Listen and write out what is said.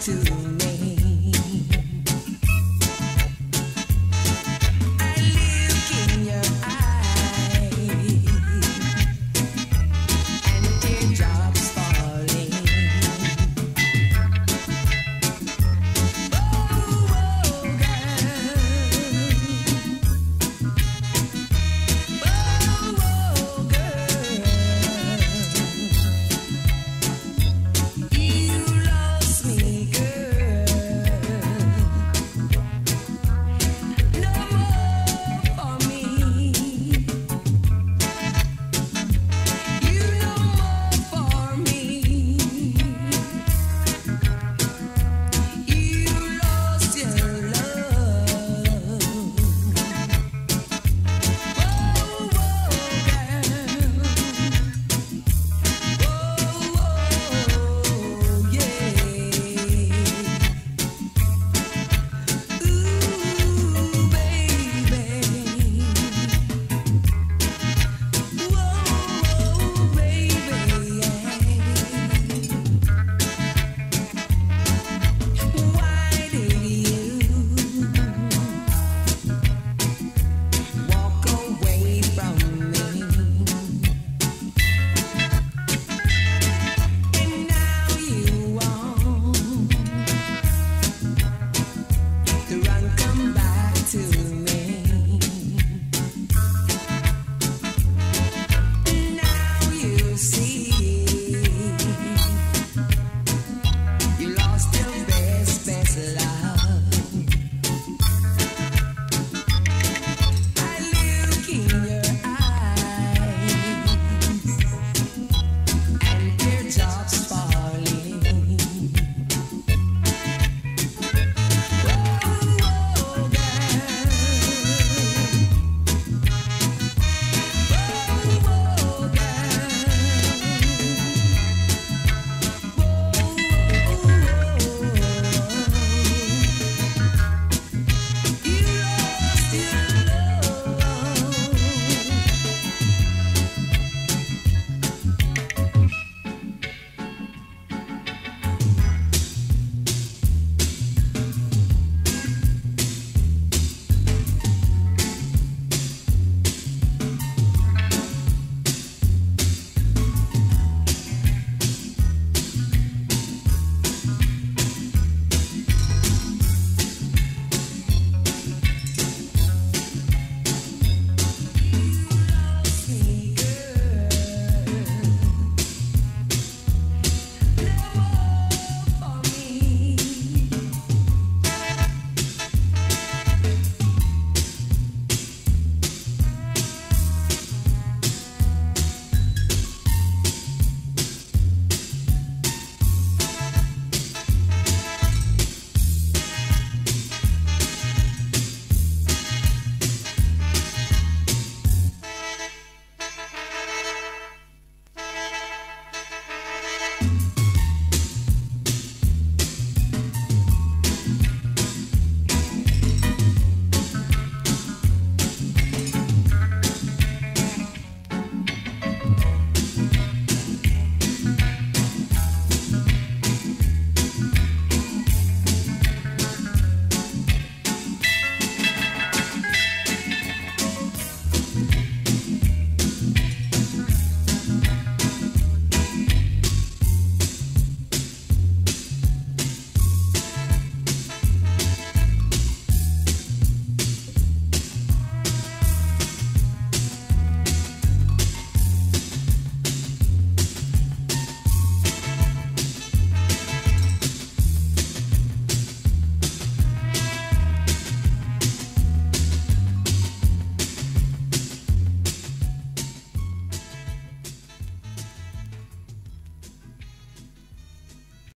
to